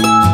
you